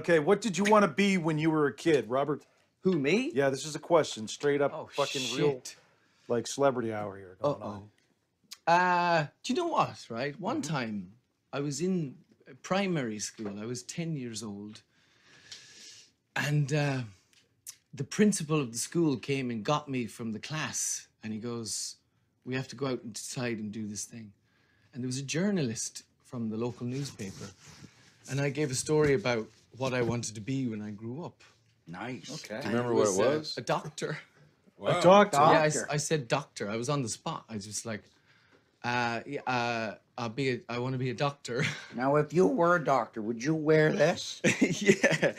Okay, what did you want to be when you were a kid, Robert? Who me? Yeah, this is a question, straight up, Oh fucking shit. real, like celebrity hour here. Going on. oh. Uh, do you know what? Right. One time, I was in primary school. I was ten years old, and uh, the principal of the school came and got me from the class, and he goes, "We have to go out and decide and do this thing." And there was a journalist from the local newspaper, and I gave a story about what I wanted to be when I grew up. Nice. Okay. Do you remember what it uh, was? a doctor. A doctor. Yeah, I, s- Doctor. I said doctor. I was on the spot. I was just like, uh, uh, I'll be. A, I want to be a doctor. Now, if you were a doctor, would you wear this? yeah.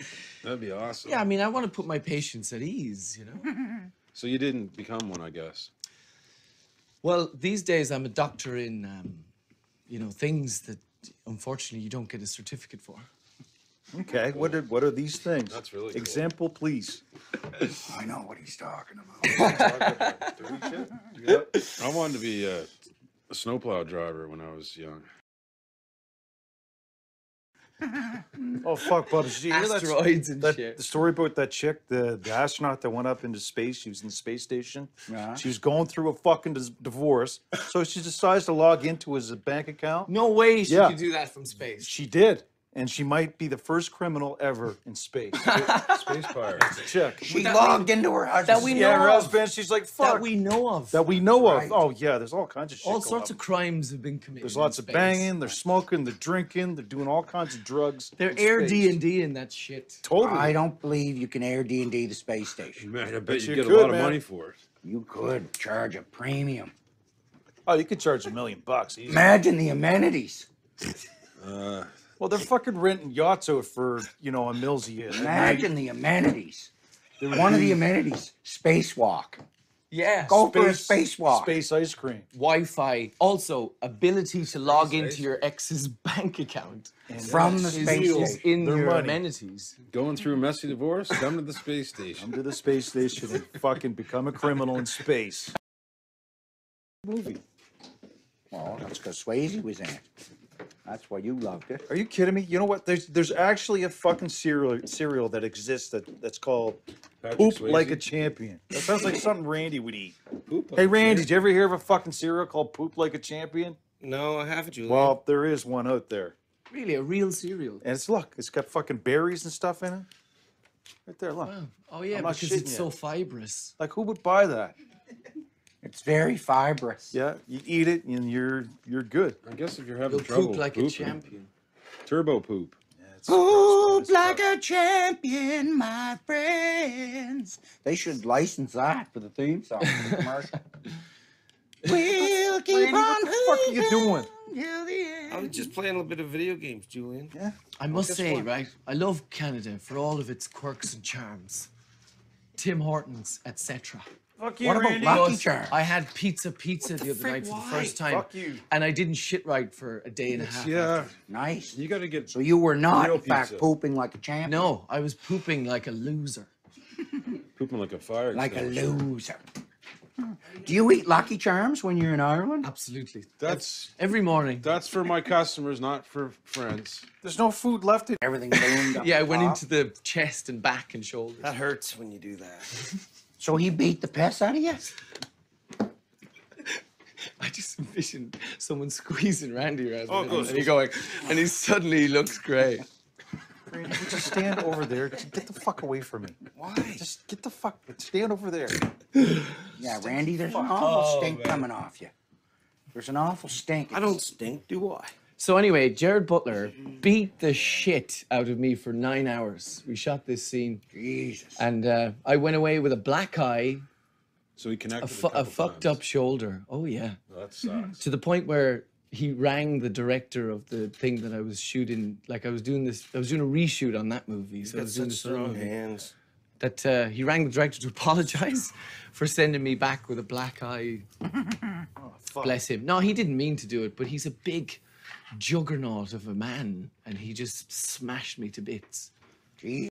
That'd be awesome. Yeah. I mean, I want to put my patients at ease. You know. So you didn't become one, I guess. well, these days I'm a doctor in, um, you know, things that unfortunately you don't get a certificate for. Okay, what are what are these things? That's really cool. Example, please. I know what he's talking about. Yep. I wanted to be a, a snowplow driver when I was young. Oh fuck, buddy! Did you hear that- Asteroids and that, shit. The story about that chick, the, the astronaut that went up into space. She was in the space station. Yeah. She was going through a fucking dis- divorce, so she decides to log into his bank account. No way she Yeah. could do that from space. She did, and she might be the first criminal ever in space. Space pirate. Chick. She that logged into her husband. we yeah, know her of. husband. She's like, fuck. that we know of. That we know Right. of. Oh yeah, there's all kinds of shit. All going sorts on. of crimes have been committed. There's in lots of space. banging. They're smoking. They're drinking. They're doing all kinds of drugs. They're in air space. D and D in that shit. Totally. I don't believe you can Airbnb the space station. Man, I bet you you get could, a lot of man. money for it. You could charge a premium. oh, you could charge a million bucks. easy. Imagine the amenities. Uh, Well, they're fucking renting yachts out for you know a mills a year. Imagine the amenities. One of the amenities, spacewalk. Yeah. Go for a spacewalk. Space ice cream. Wi-Fi. Also, ability to log into your ex's bank account From the is, space is station. in Their your money. amenities. going through a messy divorce, come to the space station. Come to the space station and fucking become a criminal in space. Movie. Well, that's because Swayze was in it. That's why you loved it. Are you kidding me? You know what? There's there's actually a fucking cereal cereal that exists that that's called Patrick Poop Swayze. Like a Champion. That sounds like something Randy would eat. Poop Hey a Randy, did you ever hear of a fucking cereal called Poop Like a Champion? No, I haven't, Julian. Well, there is one out there. Really, a real cereal. And it's look, it's got fucking berries and stuff in it. Right there, look. Wow. Oh yeah, I'm not because it's you. so fibrous. Like who would buy that? It's very fibrous. Yeah, you eat it and you're you're good. I guess if you're having You'll trouble poop like pooping, a champion. turbo poop. Yeah, it's Poop gross, like but a champion, my friends. They should license that for the theme song. for the commercial. we'll keep Randy, on what the fuck are you doing? till the end. I was just playing a little bit of video games, Julian. Yeah. I must guess say, what? right, I love Canada for all of its quirks and charms. Tim Hortons, etc. Fuck you, What about Randy. Lucky Because Charms? I had pizza pizza the, other frick, night for the first time. Fuck you. And I didn't shit right for a day and a half. Yeah, after. Nice. you got to get So you were not, in fact, pizza. pooping like a champ. No, I was pooping like a loser. pooping like a fire. Like a loser. Do you eat Lucky Charms when you're in Ireland? Absolutely. That's Every morning. that's for my customers, not for friends. There's no food left in Everything boomed up Yeah, I went top. into the chest and back and shoulders. That hurts when you do that. So he beat the piss out of you? I just envisioned someone squeezing Randy around Oh, the and he's going, and he suddenly looks great. Randy, would you stand over there? Get the fuck away from me. Why? Just get the fuck. Stand over there. Yeah, Randy, there's an awful oh, stink coming off you. There's an awful stink. I don't stink, do I? So anyway, Gerard Butler beat the shit out of me for nine hours. We shot this scene, Jesus. and uh, I went away with a black eye, So he connected a, fu- a couple fucked up shoulder. Oh yeah, that sucks. to the point where he rang the director of the thing that I was shooting. Like I was doing this, I was doing a reshoot on that movie. So I Got was doing such strong hands. That uh, he rang the director to apologize for sending me back with a black eye. Fuck. Bless him. No, he didn't mean to do it, but he's a big juggernaut of a man, and he just smashed me to bits. Jesus.